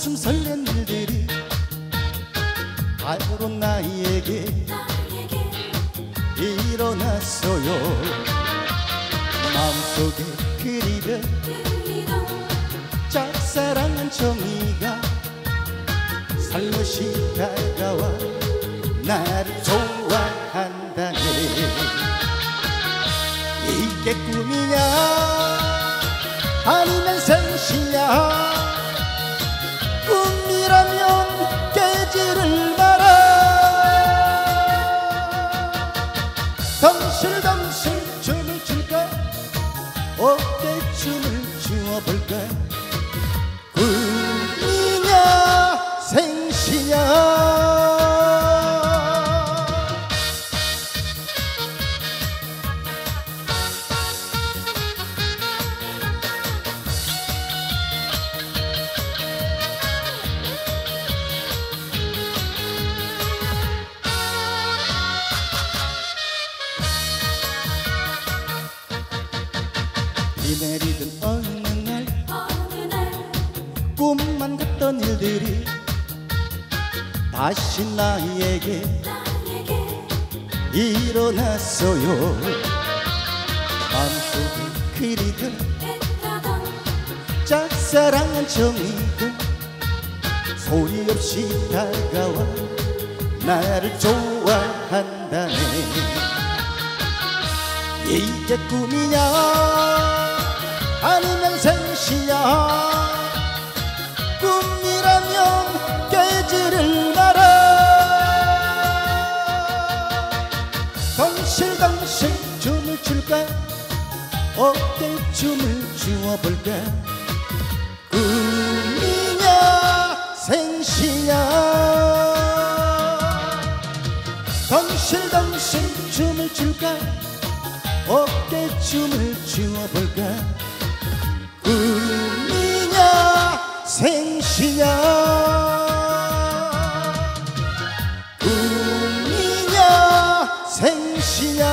가슴 설렌 일들이 바로 나에게 일어났어요. 마음속에 그리던 짝사랑한 정이가 살며시 다가와 나를 좋아한다네. 이게 꿈이냐? 아니면 생시냐 어깨춤을 추어볼까 비 내리던 어느 날 꿈만 같던 일들이 다시 나에게 일어났어요. 마음속에 그리던 짝사랑한 정이가 소리 없이 다가와 나를 좋아한다네. 이게 꿈이냐 아니면 생시냐 꿈이라면 깨지를 마라 덩실덩실 춤을 출까? 어깨 춤을 추어볼까 꿈이냐 생시냐 덩실덩실 춤을 출까? 어깨춤을 추어볼까 꿈이냐 생시야 꿈이냐 생시야